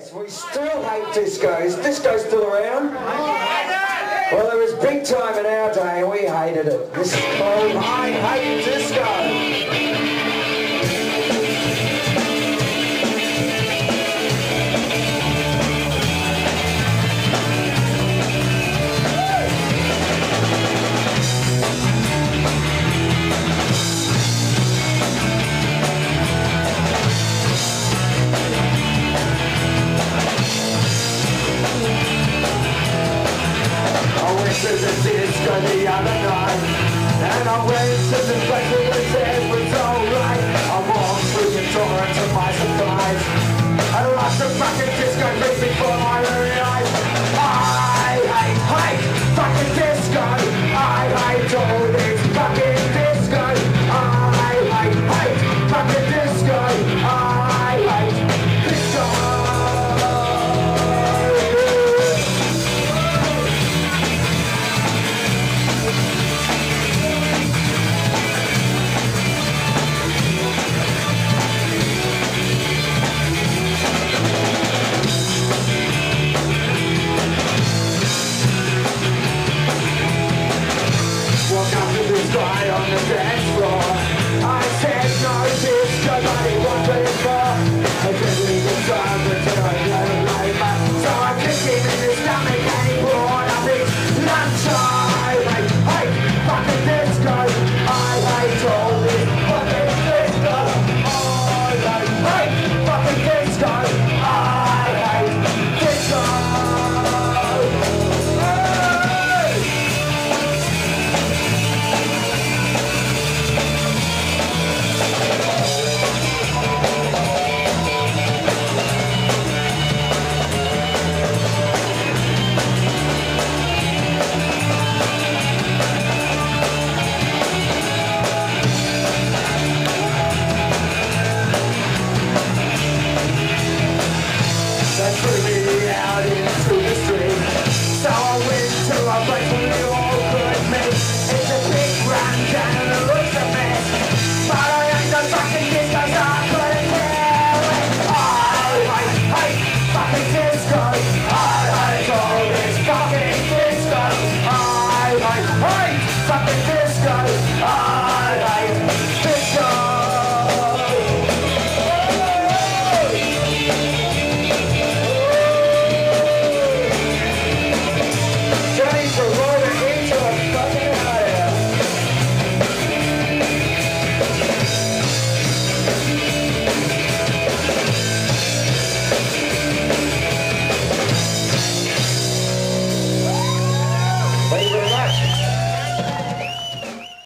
Yes, we still hate discos. Disco's still around. Well, it was big time in our day and we hated it. This is called I Hate Disco. since it's gonna be on the night And our waves the been flexible the sand this guy on the dance floor. I said no, this guy, but he